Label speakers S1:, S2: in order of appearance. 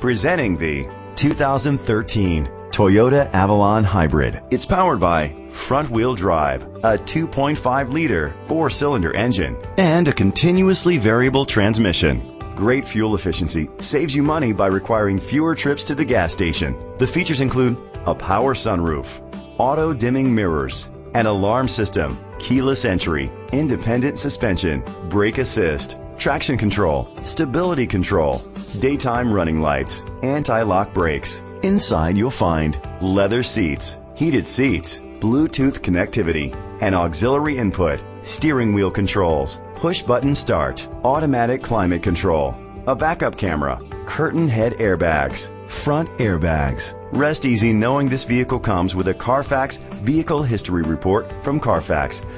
S1: Presenting the 2013 Toyota Avalon Hybrid. It's powered by front wheel drive, a 2.5 liter four cylinder engine, and a continuously variable transmission. Great fuel efficiency saves you money by requiring fewer trips to the gas station. The features include a power sunroof, auto dimming mirrors, an alarm system, keyless entry, independent suspension, brake assist, traction control, stability control, daytime running lights, anti-lock brakes. Inside you'll find leather seats, heated seats, Bluetooth connectivity, an auxiliary input, steering wheel controls, push button start, automatic climate control, a backup camera, curtain head airbags, front airbags. Rest easy knowing this vehicle comes with a Carfax Vehicle History Report from Carfax,